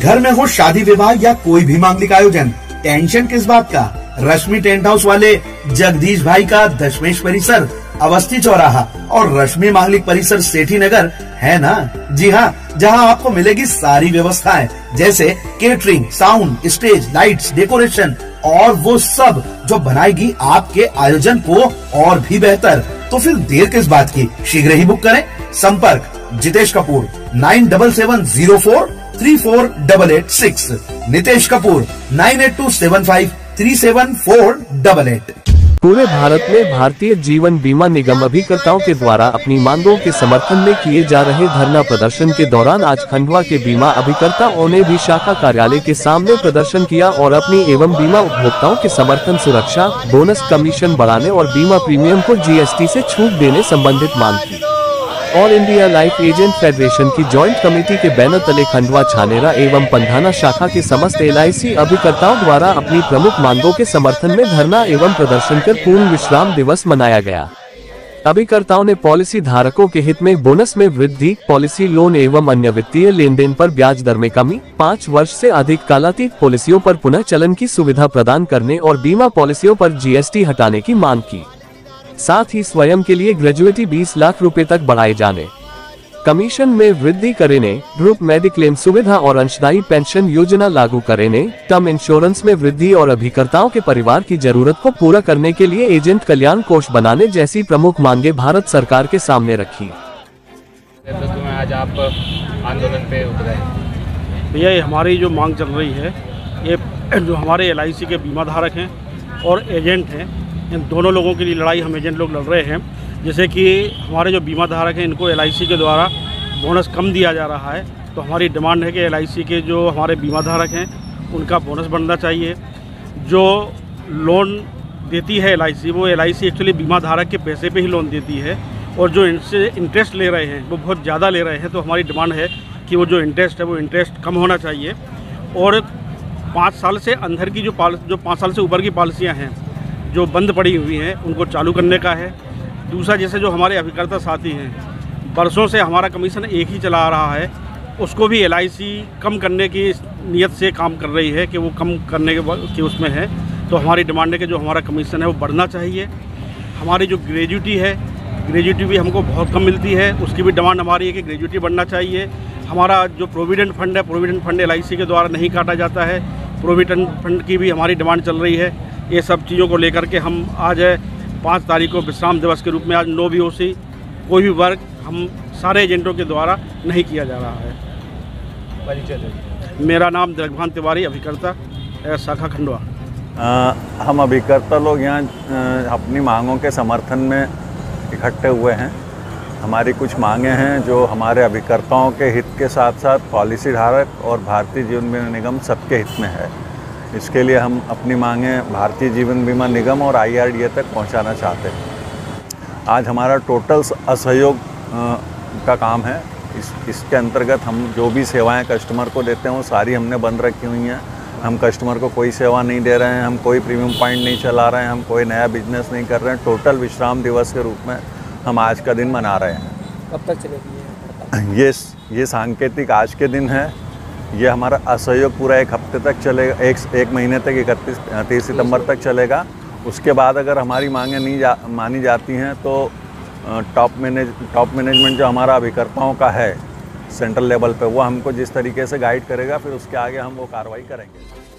घर में हो शादी विवाह या कोई भी मांगलिक आयोजन। टेंशन किस बात का? रश्मि टेंट हाउस वाले जगदीश भाई का दशमेश परिसर, अवस्थी चौराहा और रश्मि मांगलिक परिसर सेठी नगर, है ना? जी हाँ जहाँ आपको मिलेगी सारी व्यवस्थाएँ, जैसे catering sound stage lights decoration और वो सब जो बनाएगी आपके आयोजन को और भी बेहतर। तो फिर देर किस बात की? शीघ्र ही बुक करें। संपर्क, Jitesh Kapoor, nine double seven zero four three four double eight six Nitesh Kapoor nine eight two seven five three seven four double eight पूरे भारत में भारतीय जीवन बीमा निगम अभिकर्ताओं के द्वारा अपनी मांगों के समर्थन में किए जा रहे धरना प्रदर्शन के दौरान आज खंडवा के बीमा अभिकर्ताओं ने भी शाखा कार्यालय के सामने प्रदर्शन किया और अपनी एवं बीमा उपभोक्ताओं के समर्थन, सुरक्षा, बोनस कमीशन बढ़ाने और बीमा प्रीमियम को जीएसटी से छूट देने संबंधित मांग की। All India Life Agent Federation की जॉइंट कमेटी के बैनर तले खंडवा छानेरा एवं पंधाना शाखा के समस्त एल अभिकर्ताओं द्वारा अपनी प्रमुख मांगों के समर्थन में धरना एवं प्रदर्शन कर पूर्ण विश्राम दिवस मनाया गया। अभिकर्ताओं ने पॉलिसी धारकों के हित में बोनस में वृद्धि, पॉलिसी लोन एवं अन्य वित्तीय लेन देन पर ब्याज दर में कमी, पाँच वर्ष से अधिक कालातीत पॉलिसियों पर पुनः चलन की सुविधा प्रदान करने और बीमा पॉलिसियों पर जीएसटी हटाने की मांग की। साथ ही स्वयं के लिए ग्रेजुएटी 20 लाख रुपए तक बढ़ाए जाने। कमीशन में वृद्धि करेने ग्रुप मेडिक्लेम सुविधा और अंशदायी पेंशन योजना लागू करेने टर्म इंश्योरेंस में वृद्धि और अभिकर्ताओं के परिवार की ज़रूरत को पूरा करने के लिए एजेंट कल्याण कोष बनाने जैसी प्रमुख मांगे भारत सरकार के सामने रखी। तो आज आप आंदोलन पे उतरे। भैया ये हमारी जो मांग चल रही है ये जो हमारे एल के बीमा धारक हैं और एजेंट हैं इन दोनों लोगों के लिए लड़ाई हम एजेंट लोग लड़ रहे हैं। जैसे कि हमारे जो बीमा धारक हैं, इनको एलआईसी के द्वारा बोनस कम दिया जा रहा है। तो हमारी डिमांड है कि एलआईसी के जो हमारे बीमा धारक हैं, उनका बोनस बनना चाहिए। जो लोन देती है एलआईसी वो एलआईसी एक्चुअली बीमा धारक के पैसे पे ही लोन देती है। और जो इनसे इंटरेस्ट ले रहे हैं, वो बहुत ज़्यादा ले रहे हैं। तो हमारी डिमांड है कि वो जो इंटरेस्ट है, वो इंटरेस्ट कम होना चाहिए। और पाँच साल से अंदर की जो पाल, जो पाँच साल से ऊपर की पॉलिसियाँ हैं जो बंद पड़ी हुई हैं, उनको चालू करने का है। दूसरा, जैसे जो हमारे अभिकर्ता साथी हैं, बरसों से हमारा कमीशन एक ही चला आ रहा है। उसको भी एलआईसी कम करने की नीयत से काम कर रही है कि वो कम करने के कि उसमें है। तो हमारी डिमांड है कि जो हमारा कमीशन है, वो बढ़ना चाहिए। हमारी जो ग्रेजुटी है, ग्रेजुटी भी हमको बहुत कम मिलती है। उसकी भी डिमांड हमारी है कि ग्रेजुटी बढ़ना चाहिए। हमारा जो प्रोविडेंट फंड है प्रोविडेंट फंड एलआईसी के द्वारा नहीं काटा जाता है। प्रोविडेंट फंड की भी हमारी डिमांड चल रही है। ये सब चीज़ों को लेकर के हम आज है पाँच तारीख को विश्राम दिवस के रूप में आज नो बी कोई भी वर्ग हम सारे एजेंटों के द्वारा नहीं किया जा रहा है। मेरा नाम दिग्भान तिवारी अभिकर्ता शाखा खंडवा। हम अभिकर्ता लोग यहाँ अपनी मांगों के समर्थन में इकट्ठे हुए हैं। हमारी कुछ मांगे हैं जो हमारे अभिकर्ताओं के हित के साथ साथ पॉलिसी धारक और भारतीय जीवन बीमा निगम सबके हित में है। इसके लिए हम अपनी मांगें भारतीय जीवन बीमा निगम और आईआरडीए तक पहुंचाना चाहते हैं। आज हमारा टोटल असहयोग का काम है। इस इसके अंतर्गत हम जो भी सेवाएँ कस्टमर को देते हैं वो सारी हमने बंद रखी हुई हैं। हम कस्टमर को कोई सेवा नहीं दे रहे हैं हम कोई प्रीमियम पॉइंट नहीं चला रहे हैं हम कोई नया बिज़नेस नहीं कर रहे हैं। टोटल विश्राम दिवस के रूप में हम आज का दिन मना रहे हैं। कब तक चलेगी ये ये सांकेतिक आज के दिन है। ये हमारा असहयोग पूरा एक हफ़्ते तक चलेगा, एक एक महीने तक, इकतीस, तीस सितंबर तक चलेगा। उसके बाद अगर हमारी मांगें नहीं जा, मानी जाती हैं तो टॉप मैनेज, टॉप मैनेजमेंट जो हमारा अभिकर्ताओं का है, सेंट्रल लेवल पे, वो हमको जिस तरीके से गाइड करेगा, फिर उसके आगे हम वो कार्रवाई करेंगे।